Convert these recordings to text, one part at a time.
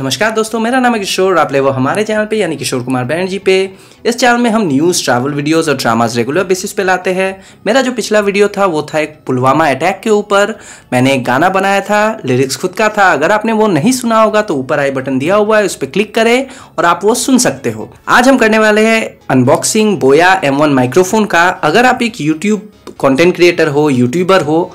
नमस्कार दोस्तों, मेरा नाम है किशोर। आप ले वो हमारे चैनल पे, यानी किशोर कुमार बैनर्जी पे। इस चैनल में हम न्यूज़ ट्रैवल वीडियोस और ड्रामास रेगुलर बेसिस पे लाते हैं। मेरा जो पिछला वीडियो था, वो था एक पुलवामा अटैक के ऊपर। मैंने एक गाना बनाया था लिरिक्स खुद का था। अगर आपने वो नहीं सुना होगा तो ऊपर आई बटन दिया हुआ है, उस पर क्लिक करें और आप वो सुन सकते हो। आज हम करने वाले हैं अनबॉक्सिंग बोया एम माइक्रोफोन का। अगर आप एक यूट्यूब कॉन्टेंट क्रिएटर हो यूट्यूबर हो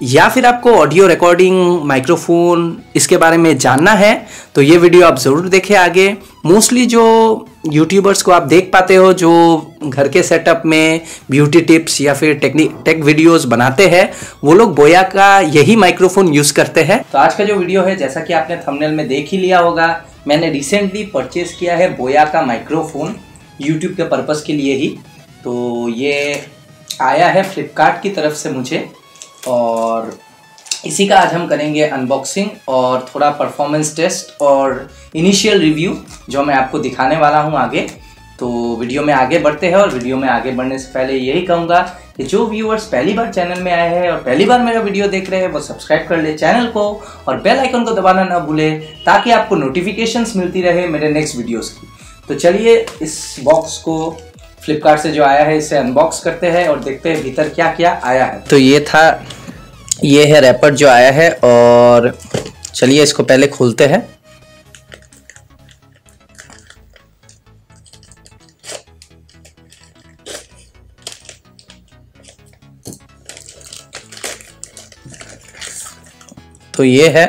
या फिर आपको ऑडियो रिकॉर्डिंग माइक्रोफोन इसके बारे में जानना है तो ये वीडियो आप ज़रूर देखें आगे। मोस्टली जो यूट्यूबर्स को आप देख पाते हो, जो घर के सेटअप में ब्यूटी टिप्स या फिर टेक्निक टेक वीडियोस बनाते हैं, वो लोग बोया का यही माइक्रोफोन यूज़ करते हैं। तो आज का जो वीडियो है, जैसा कि आपने थंबनेल में देख ही लिया होगा, मैंने रिसेंटली परचेज किया है बोया का माइक्रोफोन यूट्यूब के पर्पज़ के लिए ही। तो ये आया है फ्लिपकार्ट की तरफ़ से मुझे। और इसी का आज हम करेंगे अनबॉक्सिंग और थोड़ा परफॉर्मेंस टेस्ट और इनिशियल रिव्यू जो मैं आपको दिखाने वाला हूँ आगे। तो वीडियो में आगे बढ़ते हैं और वीडियो में आगे बढ़ने से पहले यही कहूँगा कि जो व्यूअर्स पहली बार चैनल में आए हैं और पहली बार मेरा वीडियो देख रहे हैं, वो सब्सक्राइब कर ले चैनल को और बेल आइकन को दबाना ना भूले, ताकि आपको नोटिफिकेशंस मिलती रहे मेरे नेक्स्ट वीडियोस की। तो चलिए इस बॉक्स को फ्लिपकार्ट से जो आया है, इसे अनबॉक्स करते हैं और देखते हैं भीतर क्या क्या आया है। तो ये था ये है रैपर जो आया है और चलिए इसको पहले खोलते हैं। तो ये है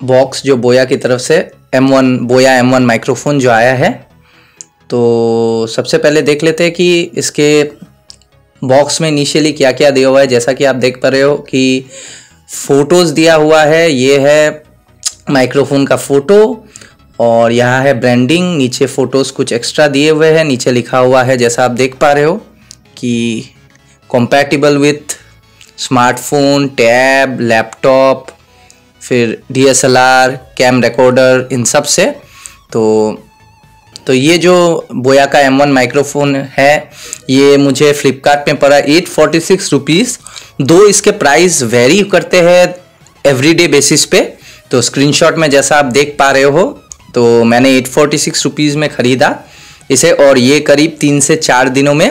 बॉक्स जो बोया की तरफ़ से M1 बोया M1 माइक्रोफोन जो आया है। तो सबसे पहले देख लेते हैं कि इसके बॉक्स में इनिशियली क्या क्या दिया हुआ है? जैसा कि आप देख पा रहे हो कि फ़ोटोज़ दिया हुआ है। ये है माइक्रोफोन का फ़ोटो और यहाँ है ब्रांडिंग नीचे फ़ोटोज़ कुछ एक्स्ट्रा दिए हुए हैं। नीचे लिखा हुआ है, जैसा आप देख पा रहे हो कि compatible with smartphone tab laptop फिर डीएसएलआर कैम रिकॉर्डर इन सबसे। तो तो ये जो बोया का एम वन माइक्रोफोन है, ये मुझे फ्लिपकार्ट में पड़ा एट फोर्टी सिक्स रुपीज़ दो इसके प्राइस वेरी करते हैं एवरीडे बेसिस पे. तो स्क्रीनशॉट में जैसा आप देख पा रहे हो तो मैंने एट फोर्टी सिक्स रुपीज़ में ख़रीदा. इसे और ये करीब तीन से चार दिनों में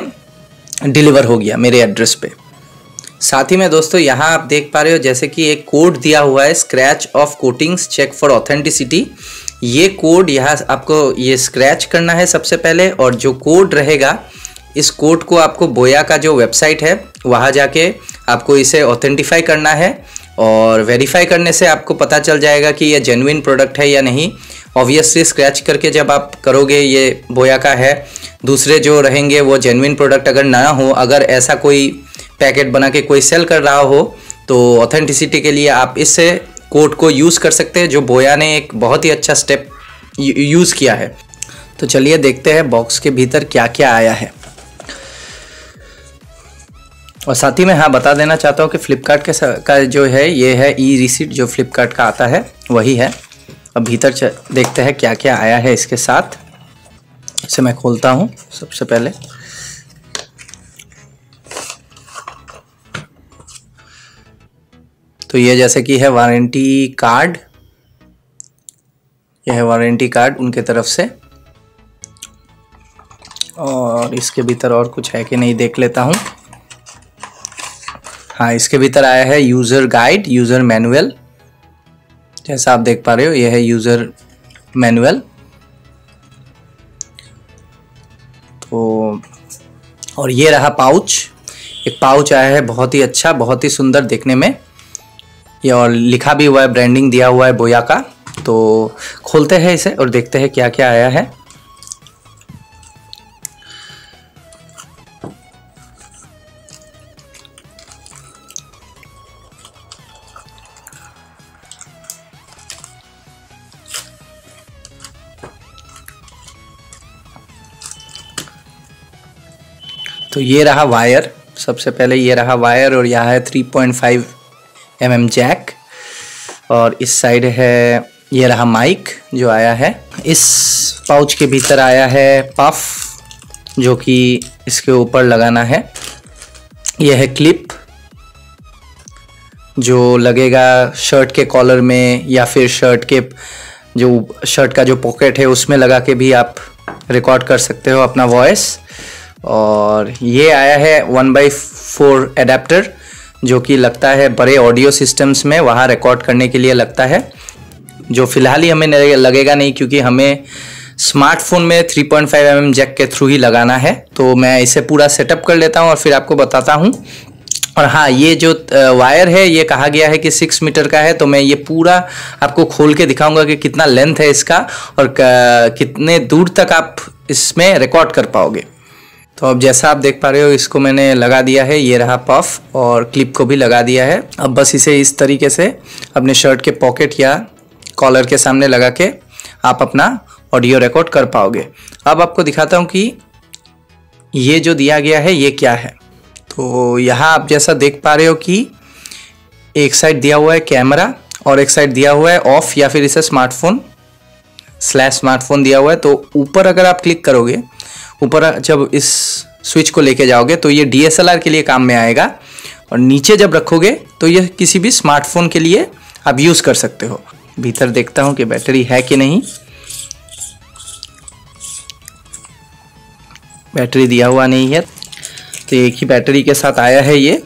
डिलीवर हो गया मेरे एड्रेस पे. साथ ही में दोस्तों, यहाँ आप देख पा रहे हो जैसे कि एक कोड दिया हुआ है scratch of coatings check for authenticity ये कोड यहाँ आपको ये स्क्रैच करना है सबसे पहले और जो कोड रहेगा, इस कोड को आपको बोया का जो वेबसाइट है, वहाँ जाके आपको इसे ऑथेंटिफाई करना है और वेरीफाई करने से आपको पता चल जाएगा कि ये जेनुइन प्रोडक्ट है या नहीं। ऑब्वियसली स्क्रैच करके जब आप करोगे ये बोया का है, दूसरे जो रहेंगे वो जेनुइन प्रोडक्ट अगर ना हो, अगर ऐसा कोई पैकेट बना के कोई सेल कर रहा हो तो ऑथेंटिसिटी के लिए आप इससे कोड को यूज़ कर सकते हैं, जो बोया ने एक बहुत ही अच्छा स्टेप यूज़ किया है। तो चलिए देखते हैं बॉक्स के भीतर क्या क्या आया है। और साथ ही मैं हाँ बता देना चाहता हूँ कि फ़्लिपकार्ट के का जो है, ये है ई रिसीट जो फ़्लिपकार्ट का आता है, वही है। अब भीतर देखते हैं क्या क्या आया है इसके साथ। इसे मैं खोलता हूँ सबसे पहले। तो ये जैसे कि है वारंटी कार्ड। यह है वारंटी कार्ड उनके तरफ़ से। और इसके भीतर और कुछ है कि नहीं देख लेता हूँ। हाँ इसके भीतर आया है यूज़र गाइड, यूज़र मैनुअल। जैसा आप देख पा रहे हो यह है यूज़र मैनुअल। तो और ये रहा पाउच। एक पाउच आया है बहुत ही अच्छा बहुत ही सुंदर देखने में। और लिखा भी हुआ है ब्रांडिंग दिया हुआ है बोया का। तो खोलते हैं इसे और देखते हैं क्या क्या आया है। तो ये रहा वायर। सबसे पहले ये रहा वायर और यह है 3.5 एम एम जैक और इस साइड है, ये रहा माइक जो आया है। इस पाउच के भीतर आया है पफ जो कि इसके ऊपर लगाना है। यह है क्लिप जो लगेगा शर्ट के कॉलर में या फिर शर्ट के जो शर्ट का जो पॉकेट है, उसमें लगा के भी आप रिकॉर्ड कर सकते हो अपना वॉइस और ये आया है वन बाई फोर एडेप्टर जो कि लगता है बड़े ऑडियो सिस्टम्स में वहाँ रिकॉर्ड करने के लिए लगता है, जो फ़िलहाल ही हमें लगेगा नहीं क्योंकि हमें स्मार्टफ़ोन में 3.5 पॉइंट mm जैक के थ्रू ही लगाना है। तो मैं इसे पूरा सेटअप कर लेता हूँ और फिर आपको बताता हूँ। और हाँ ये जो वायर है, ये कहा गया है कि सिक्स मीटर का है तो मैं ये पूरा आपको खोल के दिखाऊँगा कि कितना लेंथ है इसका और कितने दूर तक आप इसमें रिकॉर्ड कर पाओगे। तो अब जैसा आप देख पा रहे हो, इसको मैंने लगा दिया है, ये रहा पफ और क्लिप को भी लगा दिया है। अब बस इसे इस तरीके से अपने शर्ट के पॉकेट या कॉलर के सामने लगा के आप अपना ऑडियो रिकॉर्ड कर पाओगे। अब आपको दिखाता हूँ कि ये जो दिया गया है, ये क्या है। तो यहाँ आप जैसा देख पा रहे हो कि एक साइड दिया हुआ है कैमरा और एक साइड दिया हुआ है ऑफ़ या फिर इसे स्मार्टफ़ोन स्लैश स्मार्टफ़ोन दिया हुआ है। तो ऊपर अगर आप क्लिक करोगे ऊपर जब इस स्विच को लेके जाओगे तो ये डीएसएलआर के लिए काम में आएगा और नीचे जब रखोगे तो ये किसी भी स्मार्टफ़ोन के लिए आप यूज़ कर सकते हो। भीतर देखता हूँ कि बैटरी है कि नहीं। बैटरी दिया हुआ नहीं है। तो एक ही बैटरी के साथ आया है ये।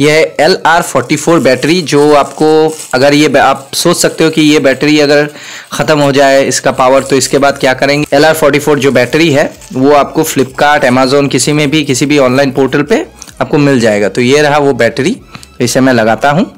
यह है L R forty four battery जो आपको, अगर ये आप सोच सकते हो कि ये बैटरी अगर ख़त्म हो जाए इसका पावर तो इसके बाद क्या करेंगे? एल आर फोर्टी फोर जो बैटरी है, वो आपको फ्लिपकार्ट अमेजोन किसी में भी, किसी भी ऑनलाइन पोर्टल पे आपको मिल जाएगा। तो ये रहा वो बैटरी, इसे मैं लगाता हूँ।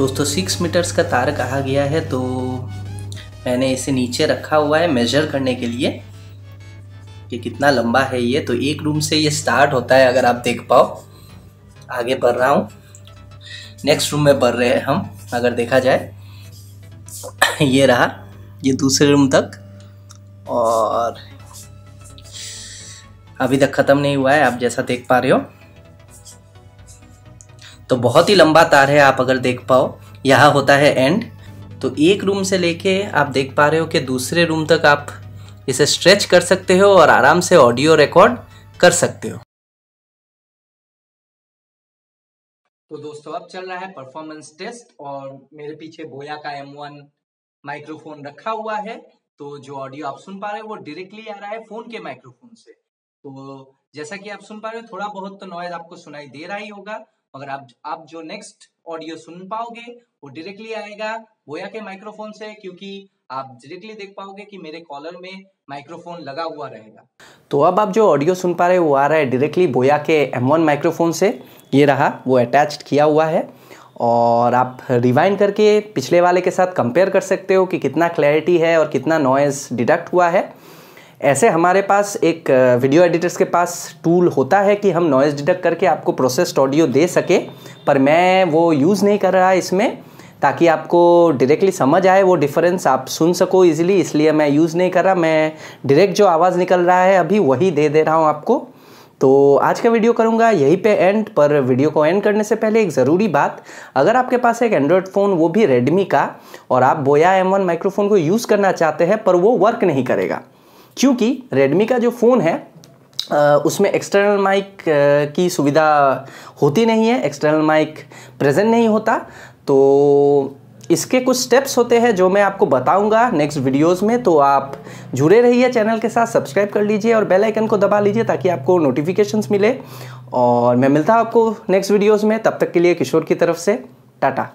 दोस्तों सिक्स मीटर्स का तार कहा गया है तो मैंने इसे नीचे रखा हुआ है मेजर करने के लिए। कि कितना लंबा है ये तो एक रूम से ये स्टार्ट होता है, अगर आप देख पाओ। आगे बढ़ रहा हूँ। नेक्स्ट रूम में बढ़ रहे हैं हम, अगर देखा जाए। ये रहा, ये दूसरे रूम तक। और अभी तक ख़त्म नहीं हुआ है, आप जैसा देख पा रहे हो। तो बहुत ही लंबा तार है, आप अगर देख पाओ। यहाँ होता है एंड तो एक रूम से लेके आप देख पा रहे हो कि दूसरे रूम तक आप इसे स्ट्रेच कर सकते हो और आराम से ऑडियो रिकॉर्ड कर सकते हो। तो दोस्तों, अब चल रहा है परफॉर्मेंस टेस्ट और मेरे पीछे बोया का M1 माइक्रोफोन रखा हुआ है। तो जो ऑडियो आप सुन पा रहे हो, वो डायरेक्टली आ रहा है फ़ोन के माइक्रोफोन से। तो जैसा कि आप सुन पा रहे हो, थोड़ा बहुत तो नॉइज़ आपको सुनाई दे रहा ही होगा। मगर आप आप जो नेक्स्ट ऑडियो सुन पाओगे, वो डायरेक्टली आएगा बोया के माइक्रोफोन से, क्योंकि आप डायरेक्टली देख पाओगे कि मेरे कॉलर में माइक्रोफोन लगा हुआ रहेगा। तो अब आप जो ऑडियो सुन पा रहे हो, वो आ रहा है डायरेक्टली बोया के M1 माइक्रोफोन से। ये रहा, वो अटैच्ड किया हुआ है। और आप रिवाइंड करके पिछले वाले के साथ कंपेयर कर सकते हो कि कितना क्लैरिटी है और कितना नॉइज़ डिडक्ट हुआ है। ऐसे हमारे पास एक वीडियो एडिटर्स के पास टूल होता है कि हम नॉइज़ डिडक्ट करके आपको प्रोसेस्ड ऑडियो दे सके, पर मैं वो यूज़ नहीं कर रहा इसमें। ताकि आपको डायरेक्टली समझ आए वो डिफरेंस आप सुन सको इजीली इसलिए मैं यूज़ नहीं कर रहा। मैं डायरेक्ट जो आवाज़ निकल रहा है, अभी वही दे दे रहा हूँ आपको। तो आज का वीडियो करूँगा, यहीं पे एंड पर वीडियो को एंड करने से पहले एक ज़रूरी बात, अगर आपके पास एक एंड्रॉयड फ़ोन वो भी रेडमी का, और आप बोया एम वन माइक्रोफोन को यूज़ करना चाहते हैं, पर वो वर्क नहीं करेगा। क्योंकि रेडमी का जो फ़ोन है उसमें एक्सटर्नल माइक की सुविधा होती नहीं है एक्सटर्नल माइक प्रेजेंट नहीं होता। तो इसके कुछ स्टेप्स होते हैं जो मैं आपको बताऊँगा नेक्स्ट वीडियोस में। तो आप जुड़े रहिए चैनल के साथ सब्सक्राइब कर लीजिए और बेल आइकन को दबा लीजिए ताकि आपको नोटिफिकेशंस मिले। और मैं मिलता हूँ आपको नेक्स्ट वीडियोस में। तब तक के लिए किशोर की तरफ़ से, टाटा।